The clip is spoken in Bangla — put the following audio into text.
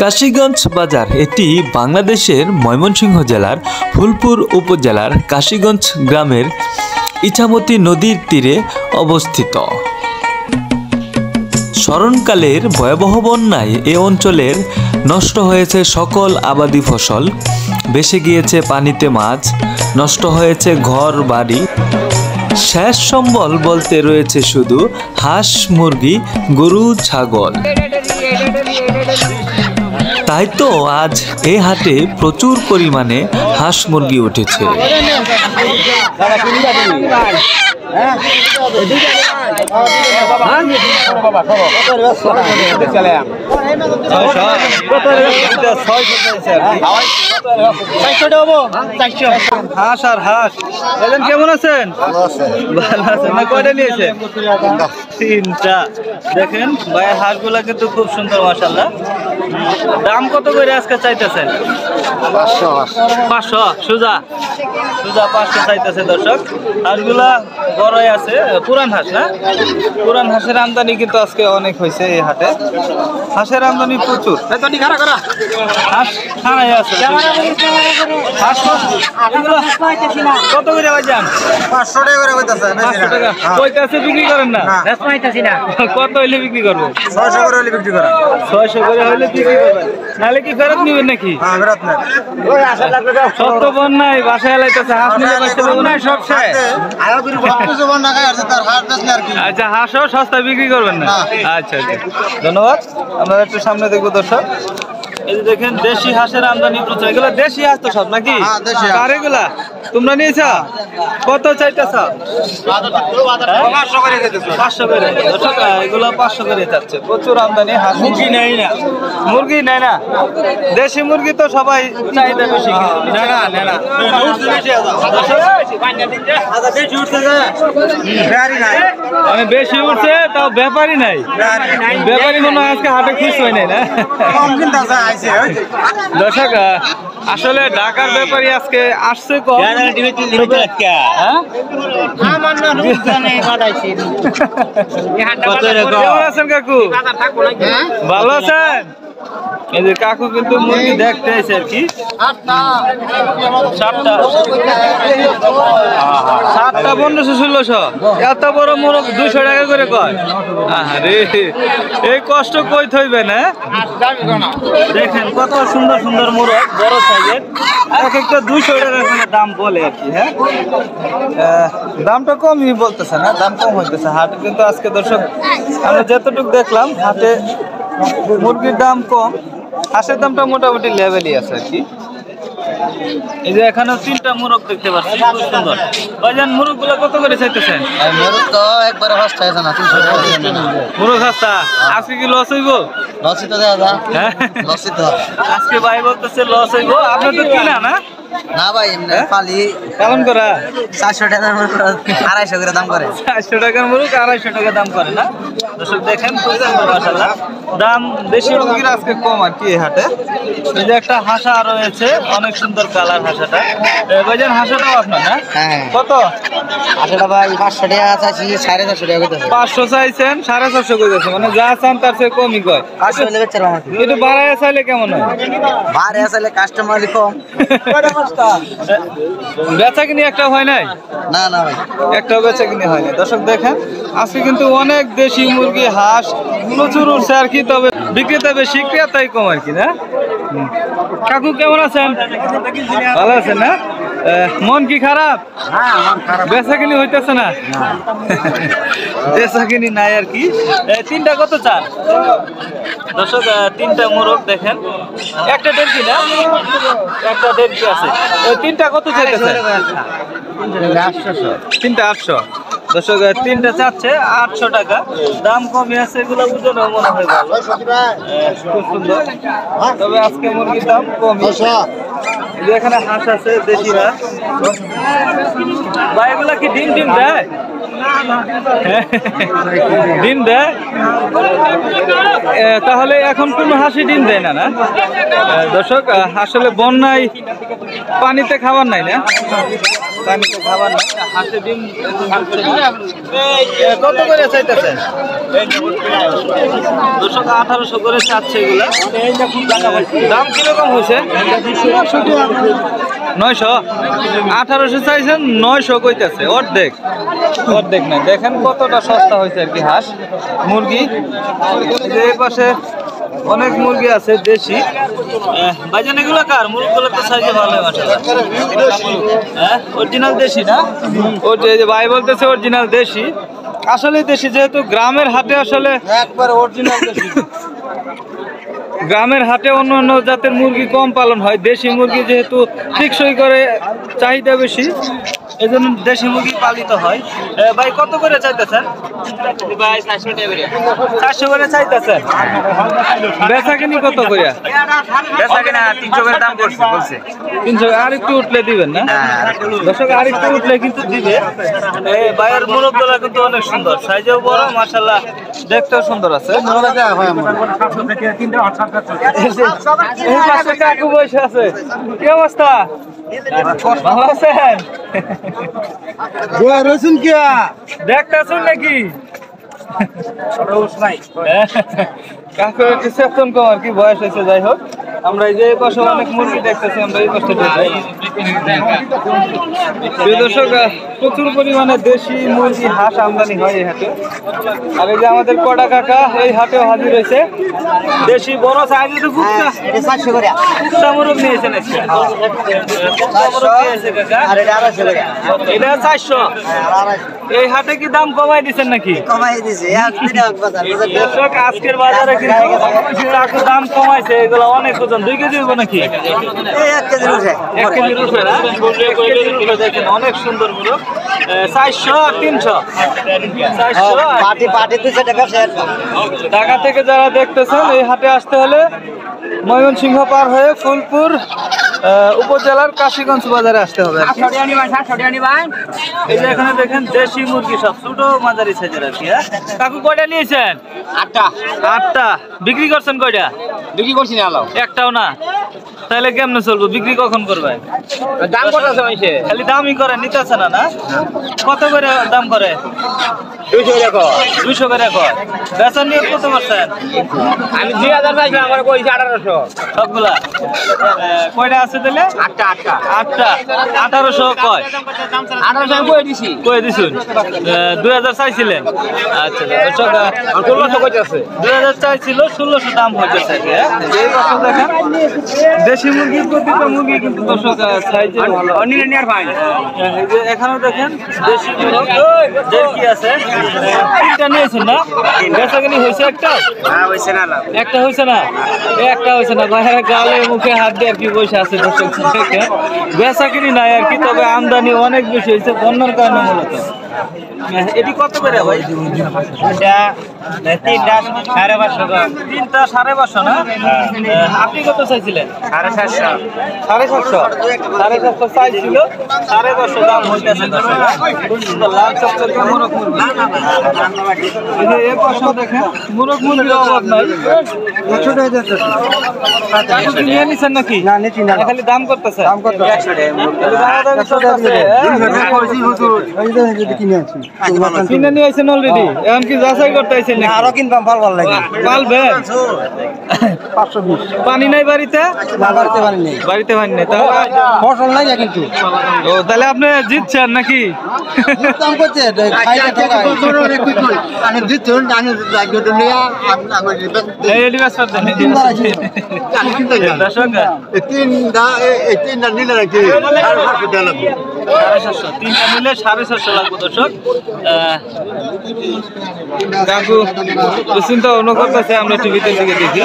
কাশীগঞ্জ বাজার, এটি বাংলাদেশের ময়মনসিংহ জেলার ফুলপুর উপজেলার কাশীগঞ্জ গ্রামের ইছামতি নদীর তীরে অবস্থিত। স্মরণকালের ভয়াবহ বন্যায় এ অঞ্চলের নষ্ট হয়েছে সকল আবাদি ফসল, ভেসে গিয়েছে পানিতে মাছ, নষ্ট হয়েছে ঘর, বাড়ি। শেষ সম্বল বলতে রয়েছে শুধু হাঁস, মুরগি, গরু, ছাগল। তাই তো আজ এ হাটে প্রচুর পরিমাণে হাঁস মুরগি উঠেছে। হাঁস আর হাঁস কেমন আছেন ভালো আছেন না কয়টা নিয়েছে তিনটা দেখেন ভাইয়ের হাঁসগুলা কিন্তু খুব সুন্দর মাসাল্লাহ দাম কত করে আজকে চাইতেছেন পাঁচশো, সুজা। সুজা পাঁচশো চাইতেছে দর্শক। হাঁসগুলা বড়ই আছে পুরান হাঁস না? পুরান হাঁসের আমদানি কিন্তু আজকে অনেক হয়েছে এই হাটে। হাঁসের আমদানি প্রচুর। হাঁস আছে। কত? করে ভাইজান পাঁচশো টাকা করে কইতাছে পাঁচশো টাকা। কইতাছে বিক্রি করেন না? কত হইলে বিক্রি করব? ছয়শো করে হলে বিক্রি করা। ছয়শো করে হইলে বিক্রি করবেন। নাহলে কি ফেরত নিবেন নাকি? হ্যাঁ নাই না বাসায় এলাইতেছে হাঁস নিলে বাঁচতে পারব না। সব আচ্ছা হাঁসও সস্তা বিক্রি করবেন না? আচ্ছা আচ্ছা। ধন্যবাদ। আমরা একটু সামনে দেখব দর্শক। এই দেখেন দেশি হাঁসের আমদানি প্রচুর। এগুলো দেশি হাঁস তো সব নাকি? হ্যাঁ, দেশি আর এগুলা? তোমরা নিয়েছ? কত চাইতেছ? পাঁচশো করে। এগুলো পাঁচশো করে যাচ্ছে। প্রচুর আমদানি হাঁস মুরগি নেই না। মুরগি নেয় না? দেশি মুরগি তো সবাই চাহিদা বেশি না না না গাড়ি নাই। মানে বেশি উঠছে তাও ব্যাপারই নাই। ব্যাপারী মনে হয় আজকে হাটে খুশ হয় নাই না দর্শক আসলে ঢাকার ব্যাপারী আজকে আসছে কম। হ্যাঁ? আছেন কাকু ভালো আছেন? যে কাকু কিন্তু মুরগি দেখতে এসে আর কি। সাতটা। সাতটা পনেরোশো, ষোলোশো। এত বড় মোরগ দুইশো টাকা করে কয়? আরে এই কষ্ট কই থইবে না? দেখেন কত সুন্দর সুন্দর মোরগ, বড় সাইজের। এক একটা দুইশো টাকা করে দাম বলে আর কি হ্যাঁ? দামটা কমই বলতেছে না, দাম কম হইতেছে। হাটে কিন্তু আজকে দর্শক, আমরা যতটুকু দেখলাম, হাটে মুরগির দাম কম। হাঁসের দামটা মোটামুটি লেভেলই আছে আর কি। এই যে এখানে তিনটা মুরগ দেখতে পাচ্ছি খুব সুন্দর। ভাইজান মুরগগুলো কত করে চাইতেছেন? মোরগ তো একবারে সস্তা আছে না তিনশো মুরগ হাস্তা আজকে কি লস হইব? লসই তো যা হ্যাঁ। আজকে ভাই বলতেছে লস হইব। আপনার তো কিনা না? না ভাই এমনি পালি কেমন করা? চারশো টাকা আড়াইশো করে দাম করে। চারশো টাকার মুরগ আড়াইশো টাকা দাম করে না? দর্শক দেখেন খুব দাম দেশি মুরগির আজকে কম আর কি হাটে? এই যে একটা হাসা রয়েছে অনেক সুন্দর কালার হাঁসাটা। ভাইজান হাঁসাটাও আপনার না? হ্যাঁ। কত? আশাটা ভাই পাঁচশো টাকা চাইছি সাড়ে চারশো টাকা করতেছে পাঁচশো চাইছেন সাড়ে চারশো করে মানে যা চান তার চেয়ে কমই কয়। পাঁচশো হলে বেচার আমার একটু বাড়াইয়া চাইলে কেমন হয়? বারে আসলে কাস্টমার কম। বেচা কিনি একটা হয় নাই? না না ভাই। একটা বেচা কিনে হয়নি দর্শক দেখেন আজকে কিন্তু অনেক দেশি মুরগি হাঁস প্রচুর উঠছে আর কি তবে বিক্রেতা বেশি ক্রেতাই কম আর কি না? কাকু কেমন আছেন? ভালো আছেন না? মন কি খারাপ? বেচা কিনি হইতেছে না? বেচা কিনি নাই আর কি। তিনটা কত চান? দর্শক তিনটা মোরগ দেখেন। একটা দেড়কি না? একটা দেড়কি আছে? তিনটা কত চাইতেছে? তিনটা আটশো। দর্শক তিনটা চাচ্ছে আটশো টাকা। দাম কমে আছে এগুলো বুঝে না মনে হয় ভালো। খুব সুন্দর। তবে আজকে মুরগির দাম কম যে এখানে হাঁস আছে দেশি হাঁস ভাই এগুলা কি ডিম ডিম দেয়? ডিম দেয়? তাহলে এখন কোনো হাসি ডিম দেয় না না? দর্শক আসলে বন্যায় পানিতে খাবার নাই, না? পানিতে খাবার আঠারোশো করে দাম কীরকম নয়শো? আঠারোশো চাইছেন, নয়শো কইতেছে, অর্ধেক। অর্ধেক। না দেখেন কতটা সস্তা হয়েছে আর কি হাঁস। মুরগি এই যে পাশে অনেক মুরগি আছে দেশি। ভাইজান এগুলো কার? মুরগিগুলো তো সাইজে ভালো হ্যাঁ অরিজিনাল দেশি না? ওই যে ভাই বলতেছে অরিজিনাল দেশি। আসলে দেশি যেহেতু গ্রামের হাটে আসলে একবার অরিজিনাল দেশি। গ্রামের হাটে অন্য অন্য জাতের মুরগি কম পালন হয়। দেশি মুরগি যেহেতু টিকসই করে চাহিদা বেশি। এই জন্য দেশি মুরগি পালিত হয়। ভাই কত করে চাইতেছেন? চারশো করে চাইতেছেন। বেচা কিনি কত করে বেচা কিনা তিনশো করে দাম করছে বলছে। তিনশো আর একটু উঠলে দিবেন না? দর্শক আর একটু উঠলে কিন্তু দিবে। এই ভাইয়ের মুরগ দোলা কিন্তু অনেক সুন্দর। সাইজেও বড় মাশাল্লাহ দেখতেও সুন্দর আছে। এই পাশে কাকু বসে আছে। কি অবস্থা? কি বয়স হয়েছে যাই হোক আমরা এই যে কষ্ট অনেক মুরগি দেখতেছি আমরা এই কষ্ট দর্শক প্রচুর পরিমাণে দেশি মুরগি হাঁস আমদানি হয় এই হাটে। আর এই যে আমাদের কটা কাকা এই হাটেও হাজির হয়েছে। দেশি বড় সাইজে তো গুপ্তা। মুরগ নিয়েছেন আর এটা চারশো। এই হাটে কি দাম কমাই দিচ্ছেন নাকি? কমাই দিছে। দর্শক আজকের বাজারে কিন্তু দাম কমাইছে। এগুলো অনেক ওজন। দুই কেজি নাকি? এক কেজি এক কেজির দেখেন অনেক সুন্দর মুরগ চারশো তিনশো। শেয়ার। ঢাকা থেকে যারা দেখতেছেন এই হাটে আসতে হলে ময়মনসিংহ পার হয়ে ফুলপুর আহ, উপজেলার কাশীগঞ্জ বাজারে আসতে হবে এই যে এখানে দেখেন দেশি মুরগি সব ছোট মাঝারি সাইজের আর কি হ্যাঁ? কাকু কয়টা নিয়েছেন? আটটা। আটটা। বিক্রি করছেন কয়টা? বিক্রি করছি না একটাও না। তাহলে কেমনে চলবো? বিক্রি কখন করবে? দাম কত আছে খালি দামই করে নিতেছে না না? কত করে দাম করে? দুইশো করে কর বেচার নিয়ে কত পারছেন আমি দুই হাজার পাইছি আমার কইছি আঠারোশো। সবগুলা? কয়টা আছে তাহলে? আটটা আটটা। আটটা। আঠারোশো কয়? আঠারোশো আমি কই দিছি। কয়ে দিছুন। দুই হাজার চাইছিলেন? আচ্ছা ষোলোশো কইতে দুই হাজার চাইছিল ষোলোশো দাম হইতেছে? এই দেখেন দেশি মুরগির প্রতিটা মুরগি কিন্তু দর্শক সাইজে ভালো। অনিল ভাই। এখানেও দেখেন দেশি মুরগ কি আছে। তিনটা নিয়েছেন না বেচা কিনি হয়েছে একটা হ্যাঁ না? একটা হয়েছে না। একটা হয়েছে না বাইরে গালে মুখে হাত দিয়ে আর কি বসে আছে দর্শক দেখে বেচা নাই আর কি তবে আমদানি অনেক বেশি হয়েছে বন্যার কারণে মূলত। এটি কত করে ভাই তিনটা সাড়ে পাঁচশো তিনটা সাড়ে পাঁচশো না আপনি কত চাইছিলেন সাড়ে সাতশো সাড়ে সাতশো সাড়ে সাতশো চাইছিল সাড়ে পাঁচশো দাম হইতেছে দর্শক খুব সুন্দর লাল চকচকে মোরগ মুরগি এই যে দেখেন মোরগ মুরগির অভাব নাই নিয়ে নাকি না নিচ্ছি না খালি দাম করতেছে দাম একশো কিনে নিয়ে আইছেন অলরেডি এখন কি যাচাই করতে আইছেন নাকি? আরও কিনবাম ভালো ভালো লাগে। পালবেন পাঁচশো বিশ। পানি নাই বাড়িতে? না বাড়তে বাড়িতে পানি নেই তাহলে ফসল নাই কিন্তু ও তাহলে আপনি জিতছেন নাকি? খাইতে ঠকায়। আমি লাগবে এই দর্শক তিনটা তিনটা নিলে নাকি সাড়ে তিনটা সাতশো লাগবে দর্শক আহ, কাকু চিন্তা অন্য করতেছে আমরা টিভিতে দিকে দেখি